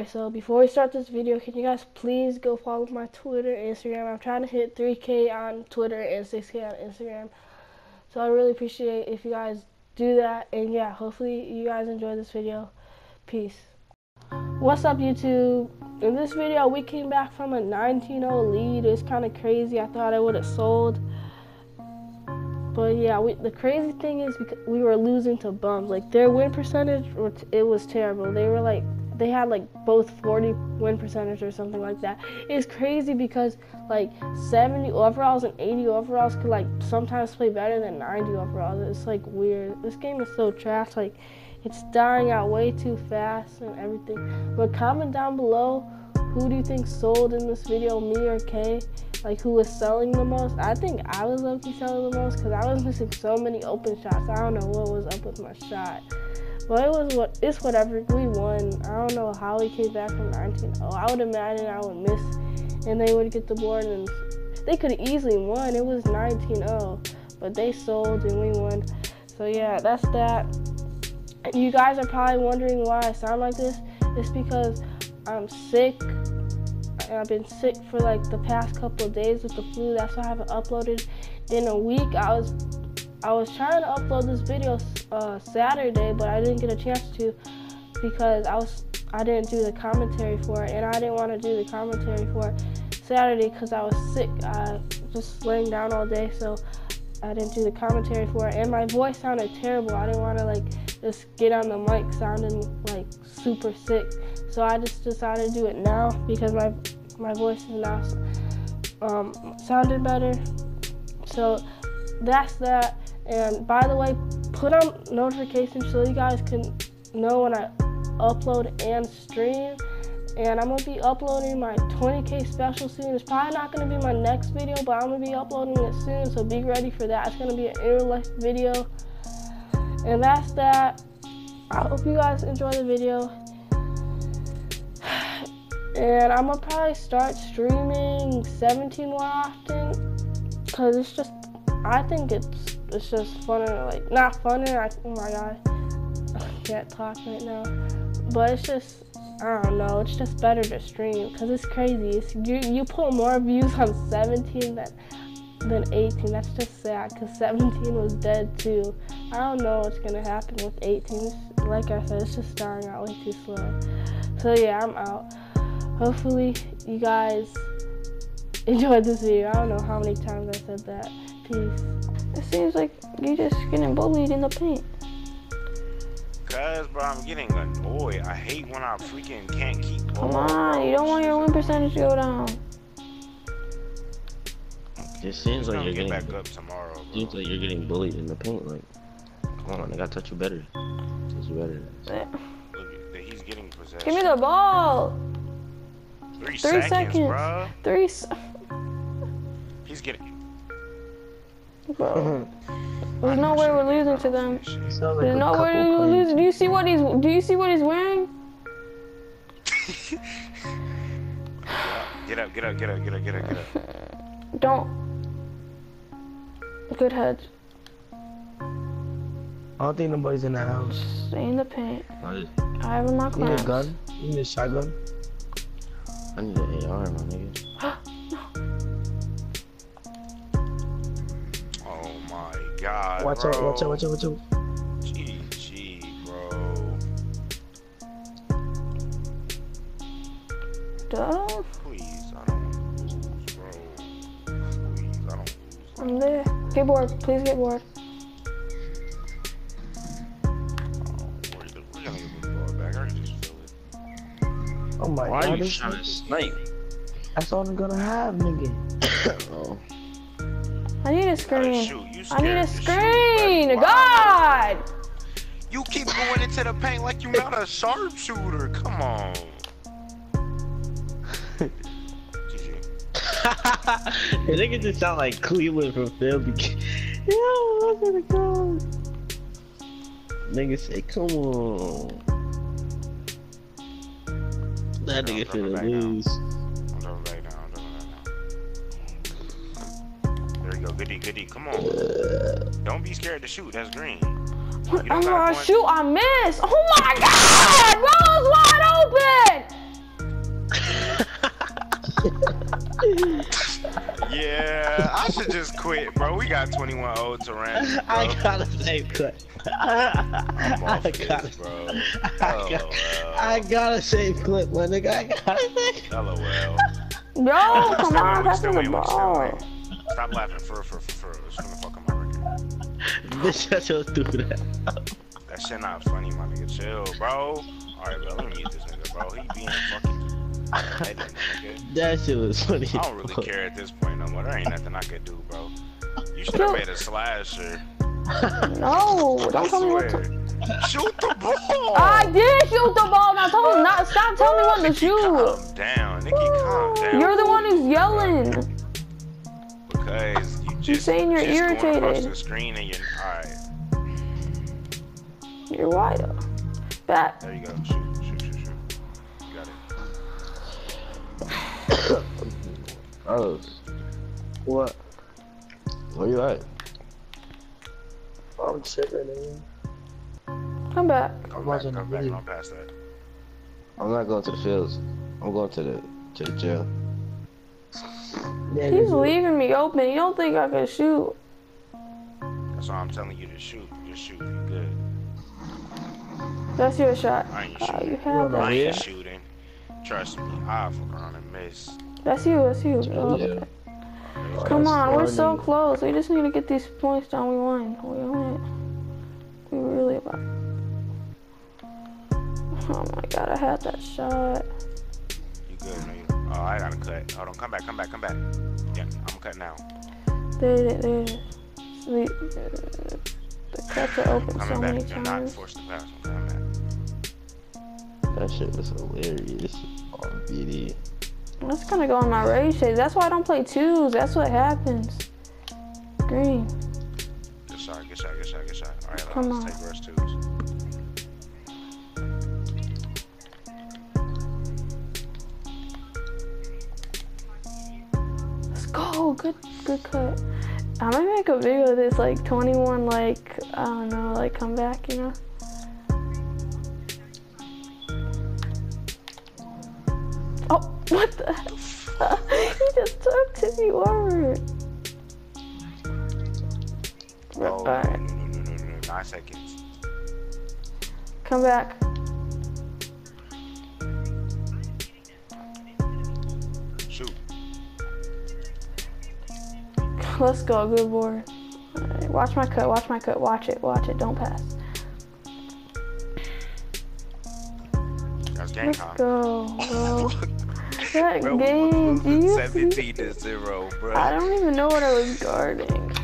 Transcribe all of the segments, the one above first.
Alright, so before we start this video, can you guys please go follow my Twitter, Instagram? I'm trying to hit 3K on Twitter and 6K on Instagram. So I really appreciate if you guys do that. And yeah, hopefully you guys enjoy this video. Peace. What's up, YouTube? In this video, we came back from a 19-0 lead. It's kind of crazy. I thought I would have sold. But yeah, we, the crazy thing is we were losing to bums. Like their win percentage, it was terrible. They were like they had like both 40 win percentage or something like that. It's crazy because like 70 overalls and 80 overalls could like sometimes play better than 90 overalls. It's like weird. This game is so trash. Like it's dying out way too fast and everything. But comment down below who do you think sold in this video, me or Kay? Like who was selling the most? I think I was lucky selling the most because I was missing so many open shots. I don't know what was up with my shot. But it was what it's whatever. We won. I don't know how we came back from 19-0. I would imagine I would miss, and they would get the board, and they could easily won. It was 19-0, but they sold and we won. So yeah, that's that. You guys are probably wondering why I sound like this. It's because I'm sick. And I've been sick for like the past couple of days with the flu. That's why I haven't uploaded in a week. I was I was trying to upload this video uh, Saturday, but I didn't get a chance to because I was I didn't do the commentary for it, and I didn't want to do the commentary for Saturday because I was sick. I just laying down all day, so I didn't do the commentary for it, and my voice sounded terrible. I didn't want to like just get on the mic sounding like super sick, so I just decided to do it now because my my voice is now um, sounded better. So that's that. And by the way, put on notifications so you guys can know when I upload and stream. And I'm gonna be uploading my 20k special soon. It's probably not gonna be my next video, but I'm gonna be uploading it soon. So be ready for that. It's gonna be an interlife video. And that's that. I hope you guys enjoy the video. And I'm gonna probably start streaming 17 more often because it's just, I think it's it's just funner, like not funner. I, oh my god, I can't talk right now. But it's just I don't know. It's just better to stream because it's crazy. It's, you you put more views on 17 than than 18. That's just sad because 17 was dead too. I don't know what's gonna happen with 18. It's, like I said, it's just starting out way too slow. So yeah, I'm out. Hopefully you guys enjoyed this video. I don't know how many times I said that. Peace. It seems like you're just getting bullied in the paint. Cause, bro, I'm getting annoyed. I hate when I freaking can't keep Come on, you don't want your win percentage to go down. It seems like you're get getting back up tomorrow. Bro. Seems like you're getting bullied in the paint. Like, come on, I gotta touch you better. Touch you better. Look, he's getting possessed. Give me the ball. Three, Three seconds, seconds. bro. Three. He's getting. Bro. There's no way we're losing to them. There's no way we're losing. Do you see what he's do you see what he's wearing? get up, get up, get up, get up, get up, get up. Don't. Good heads. I don't think nobody's in the house. Stay in the paint. I have in my class. You need a gun? You need a shotgun? I need an AR, my nigga. God, watch bro. out, watch out, watch out, watch out. GG, bro. Duh. Please, I don't lose, bro. Please, I don't lose. I'm there. Get bored. Please get bored. Oh my Why god. Why are you trying to snipe? That's all I'm gonna have, nigga. oh. I need a screen. I need a screen. Shoot, God. You keep going into the paint like you're not a sharpshooter. Come on. The nigga just sound like Cleveland from Philly. yeah, I'm gonna go. Nigga say, come on. That nigga finna lose. Goody, goody. Come on. Don't be scared to shoot. That's green. I'm gonna shoot. I miss. Oh my god! Rose wide open. yeah, I should just quit, bro. We got 21 old to. Bro. I gotta say quit. I gotta, this, bro. I, got, well. I gotta save clip, my nigga. I gotta save. LOL. No, come on, that's in the ball win. Stop laughing for for for for. It's gonna fuck up my record. Bitch, that's so stupid. That shit not funny, my nigga. Chill, bro. Alright, bro. Let me mute this nigga, bro. He being fucking petty, nigga. That shit was funny. I don't really care at this point no more. There ain't nothing I could do, bro. You should have made a slasher. No, don't tell me what to. Shoot the ball. I did shoot the ball. Now tell me not. Stop telling me what to Niki, shoot. calm down. Niki, calm down. You're the one who's yelling. Because you just, saying you're just going across irritated. the screen and you're alright. You're wide up. Back. There you go. Shoot, shoot, shoot, shoot. You got it. Oh, What? where you at? I'm sitting in. Come back. Come back, watching come the back. video. Don't pass that. I'm not going to the fields. I'm going to the to the jail. Yeah, He's leaving me open. You don't think I can shoot? That's why I'm telling you to shoot. Just shoot. You good. That's your shot. I ain't Oh, shooting. you have I that ain't shot. shooting. Trust me. I'll fuck around and miss. That's you. That's you. Oh, Yeah. Come That's on, we're so close. We just need to get these points down. We won. We won it. We really about. Oh my god, I had that shot. You good? No, you, oh, I gotta cut. Hold on. Come back. Come back. Come back. Yeah, I'm gonna cut now. There it is. There it is. Sweet. The cuts are open Coming so back. many You're not times. forced to pass. I'm coming back. That shit was hilarious on BD. That's gonna go on my rage shades. That's why I don't play twos. That's what happens. Green. Good shot. Good shot. Good shot. Good shot. All right, Come let's on. take rush twos. Let's. Good, good cut. I'm gonna make a video of this like 21 like I don't know like comeback. You know. Oh, what the? he just took Tippy over. Oh, no, no, no, no. Nine seconds. come back. Let's go, good boy. Alright, watch my cut, watch my cut, watch it, watch it, don't pass. That's Let's time. go, bro. That Bro, game, do you see? 17 to 0, bro. I don't even know what I was guarding.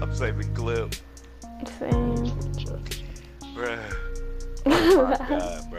I'm saving clip. Same. Bruh. Oh my god,